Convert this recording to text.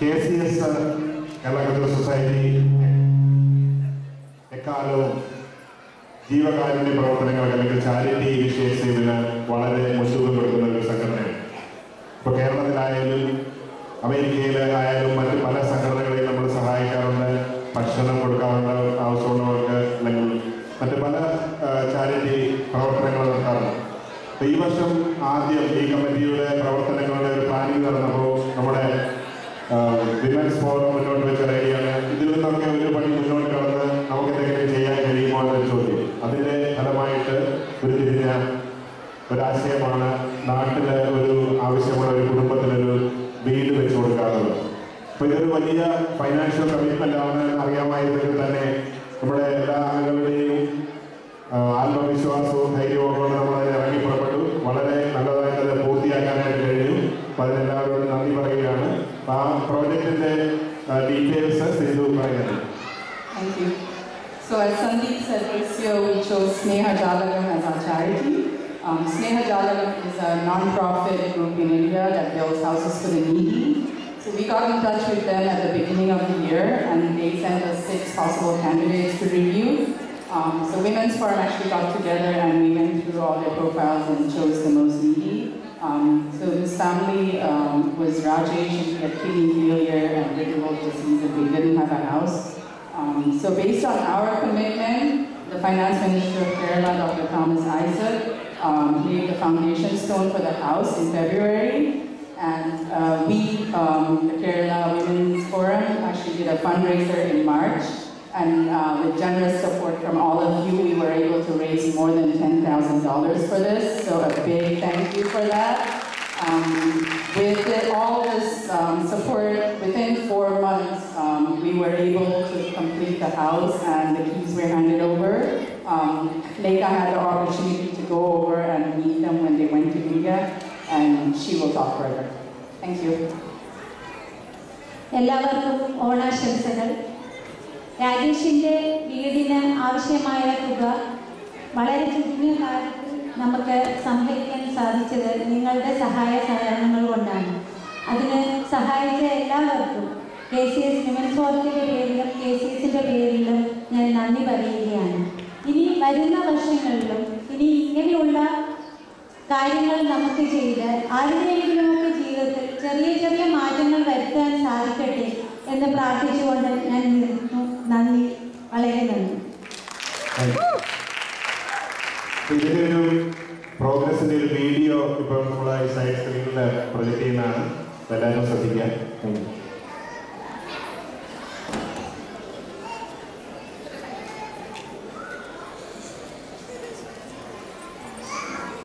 K C S Kerala society എക്കാലവും ജീവകാരുണ്യ പ്രവർത്തനങ്ങൾക്ക് അല്ലെങ്കിൽ ചാരിറ്റി വിഷയത്തിന് വളരെ മുൻതൂക്കം കൊടുക്കുന്ന ഒരു സംഘടനയാണ്. ഇപ്പോൾ കേരളത്തിലായാലും അമേരിക്കയിലായാലും മറ്റ് പല സംഘടനകളെയും നമ്മൾ സഹായിക്കാറുണ്ട്. ഭക്ഷണം കൊടുക്കാറുണ്ട് ആവശ്യമുള്ളവർക്ക് അല്ലെങ്കിൽ മറ്റ് പല ചാരിറ്റി പ്രവർത്തനങ്ങൾ നടത്താറുണ്ട്. ഈ വർഷം ആദ്യം ഈ കമ്മിറ്റിയുടെ പ്രവർത്തനങ്ങളുടെ ഒരു പ്ലാനിങ് നടന്നപ്പോൾ വിമൻസ് ഫോറം മുന്നോട്ട് വെച്ച റേഡിയാണ്. ഇതിൽ നിന്നൊക്കെ ഒരു പണി മുന്നോട്ട് കടന്ന് നമുക്ക് എന്തെങ്കിലും ചെയ്യാൻ കഴിയുമോ എന്നൊരു ചോദ്യം. അതിന്റെ ഫലമായിട്ട് ഉരുത്തിരിഞ്ഞ ഒരാശയമാണ് നാട്ടിലെ ഒരു ആവശ്യമുള്ള ഒരു കുടുംബത്തിനൊരു വീട് വെച്ചു കൊടുക്കാറുള്ളത്. അപ്പോൾ ഇതൊരു വലിയ ഫൈനാൻഷ്യൽ കമ്മിറ്റ്മെന്റ് ആണ് അറിയാമായിരുന്നെങ്കിൽ തന്നെ നമ്മുടെ എല്ലാ അംഗങ്ങളുടെയും ആത്മവിശ്വാസവും ധൈര്യവും കൊണ്ട് നമ്മൾ അതിന് ഇറങ്ങി പുറപ്പെട്ടു. വളരെ നല്ലതായിട്ട് പൂർത്തിയാക്കാനായിട്ട് കഴിഞ്ഞു. അപ്പോൾ അതിനെല്ലാവരോടും നന്ദി പറയുകയാണ് ആ പ്രോജക്റ്റിന്റെ ഡീറ്റെയിൽസ് സിന്ധു പറയുന്നത് Thank you. So as Sandeep said this year, we chose Sneha Jalagam as our charity. Um, Sneha Jalagam is a non-profit group in India that builds houses for the needy. So we got in touch with them at the beginning of the year and they sent us six possible candidates to review. Um, so Women's Forum actually got together and we went through all their profiles and chose the most needy. Um, so this family um, was Rajesh and he had kidney failure and brittle disease and they didn't have a house. Um, so based on our commitment, the Finance Minister of Kerala, Dr. Thomas Isaac, um, laid the foundation stone for the house in February. And uh, we, um, the Kerala Women's Forum, actually did a fundraiser in March. And uh, with generous support from all of you, we were able to raise more than $10,000 for this. So a big thank Um, with it- all this um, support, within four months, um, we were able to complete the house and the keys were handed over. Um, Leka had the opportunity to go over and meet them when they went to India, and she will talk further. Thank you. എല്ലാവർക്കും ഓണാശംസകൾ രാജേഷിൻ്റെ വീടിന് ആവശ്യമായ തുക വളരെ ചുരുങ്ങിയ കാലത്ത് നമുക്ക് സംഭരിക്കാൻ സാധിച്ചത് നിങ്ങളുടെ സഹായ സഹകരണങ്ങൾ കൊണ്ടാണ്. അതിന് സഹായിച്ച എല്ലാവർക്കും കെ സി എസ് വിമൻസ് ഫോറത്തിന്റെ പേരിലും കെ സി എസിന്റെ പേരിലും ഞാൻ നന്ദി പറയുകയാണ്. ഇനി വരുന്ന വർഷങ്ങളിലും ഇനി ഇങ്ങനെയുള്ള കാര്യങ്ങൾ നമുക്ക് ചെയ്ത് ആരുടെയെങ്കിലുമൊക്കെ ജീവിതത്തിൽ ചെറിയ ചെറിയ മാറ്റങ്ങൾ വരുത്താൻ സാധിക്കട്ടെ എന്ന് പ്രാർത്ഥിച്ചുകൊണ്ട് ഞാൻ നിർത്തുന്നു നന്ദി വളരെ നന്ദി ഇതിന്റെ ഒരു ഒരു വീഡിയോ ഇപ്പം നമ്മളെ സൈഡ് സ്ക്രീനിൽ പ്രൊജക്ട് ചെയ്യുന്നതാണ്. എല്ലാവരും ശ്രദ്ധിക്കാം താങ്ക് യു